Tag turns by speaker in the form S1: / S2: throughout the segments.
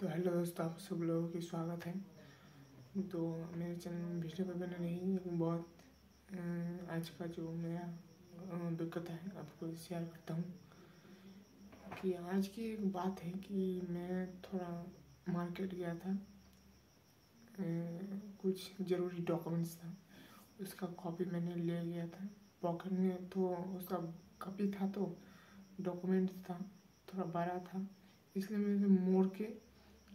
S1: तो हेलो दोस्तों, आप सब लोगों की स्वागत है। तो मेरे चैनल वीडियो पे बने नहीं बहुत आज का जो मेरा दिक्कत है, आपको शेयर करता हूँ कि आज की एक बात है कि मैं थोड़ा मार्केट गया था। कुछ ज़रूरी डॉक्यूमेंट्स था, उसका कॉपी मैंने ले गया था। पॉकेट में तो उसका कॉपी था तो डॉक्यूमेंट था, थोड़ा बड़ा था, इसलिए मैंने मोड़ के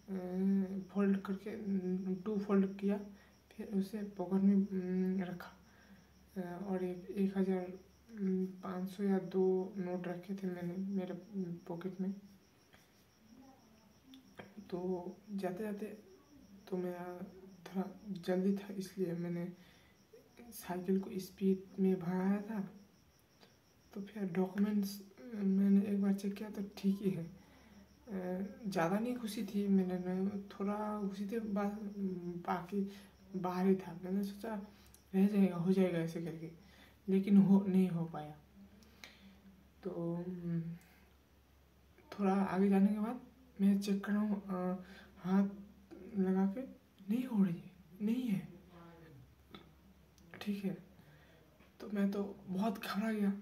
S1: फोल्ड करके टू फोल्ड किया, फिर उसे पॉकेट में रखा। और एक एक हज़ार पाँच सौ या दो नोट रखे थे मैंने मेरे पॉकेट में। तो जाते जाते तो मेरा थोड़ा जल्दी था, इसलिए मैंने साइकिल को स्पीड में भगाया था। तो फिर डॉक्यूमेंट्स मैंने एक बार चेक किया तो ठीक ही है। ज़्यादा नहीं खुशी थी, मैंने थोड़ा खुशी थी बाकी बाहर ही था। मैंने सोचा, रह जाएगा, हो जाएगा ऐसे करके, लेकिन हो, नहीं हो पाया। तो थोड़ा आगे जाने के बाद मैं चेक कर रहा हूँ हाथ लगा के, नहीं हो रही है, नहीं है। ठीक है। तो मैं तो बहुत घबरा गया।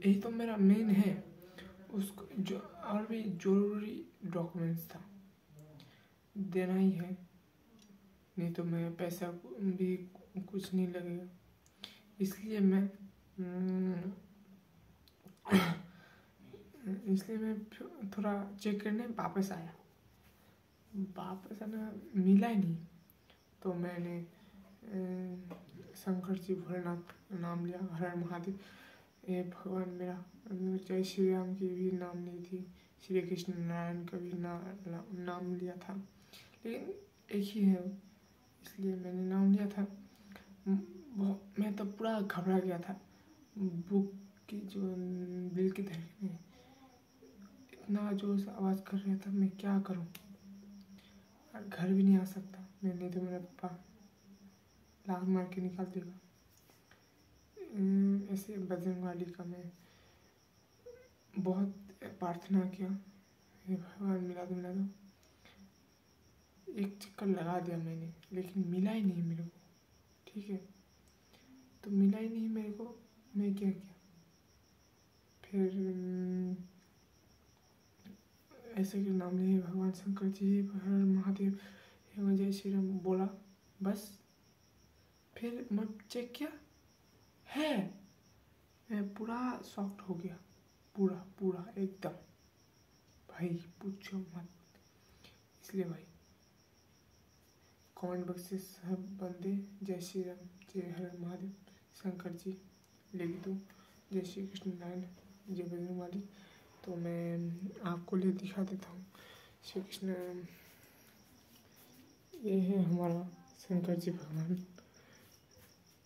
S1: यही तो मेरा मेन है। उसको जो और भी ज़रूरी डॉक्यूमेंट्स था। देना ही है। नहीं तो मैं पैसा भी कुछ नहीं लगेगा। इसलिए मैं हम्म, इसलिए मैं थोड़ा चेक करने वापस आया। वापस आना मिला ही नहीं। तो मैंने शंकर जी भोलेनाथ नाम लिया हर महादेव। ये भगवान मेरा। जय श्री राम की भी नाम ली थी श्री कृष्ण नारायण का भी ना, नाम लिया था। लेकिन एक ही है इसलिए मैंने नाम लिया था। मैं तो पूरा घबरा गया था। बुक की जो दिल की धड़कन इतना ज़ोर से आवाज़ कर रहा था मैं क्या करूँ? घर भी नहीं आ सकता। मैं नहीं तो मेरा पापा लाख मार के निकाल देगा। ऐसे बजरंग वाली का मैं बहुत प्रार्थना किया। भगवान, मिला दो मिला दो। एक चक्कर लगा दिया मैंने, लेकिन मिला ही नहीं मेरे को, ठीक है? तो मिला ही नहीं मेरे को, मैं क्या किया? फिर ऐसे के नाम लिए भगवान शंकर जी, हर महादेव जय श्री राम बोला, बस। फिर मैं चेक किया। है। मैं पूरा सॉफ्ट हो गया। पूरा पूरा, एकदम। भाई, पूछो मत। इसलिए भाई कमेंट बॉक्स से सब बंदे, जय श्री राम, जय हर महादेव, शंकर जी लिख दो। जय श्री कृष्ण नारायण, जय बजरंग वाली तो मैं आपको लिए दिखा देता हूँ। श्री कृष्ण, ये है हमारा शंकर जी भगवान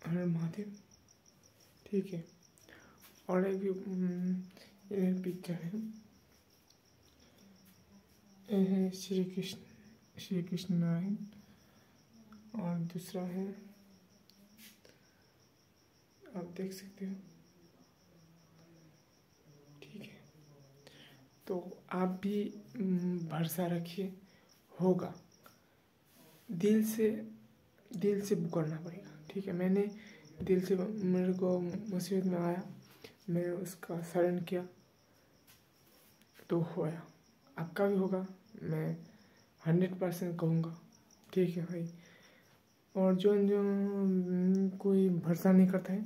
S1: हर महादेव। ठीक है। और एक पिक्चर है। ये है श्री कृष्ण श्री कृष्ण नारायण और दूसरा है, आप देख सकते हो। ठीक है। तो आप भी भरोसा रखिए, होगा। दिल से दिल से करना पड़ेगा। ठीक है, मैंने दिल से मेरे को मुसीबत में आया, मैं उसका शरण किया तो होया। आपका भी होगा, मैं हंड्रेड परसेंट कहूँगा। ठीक है भाई। और जो जो कोई भरोसा नहीं करता है,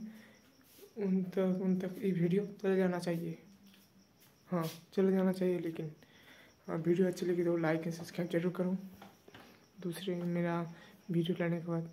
S1: उन तक उन तक ये वीडियो चले जाना चाहिए। हाँ चले जाना चाहिए, लेकिन हाँ वीडियो अच्छी लगी तो लाइक एंड सब्सक्राइब ज़रूर करो। दूसरे मेरा वीडियो लाने के बाद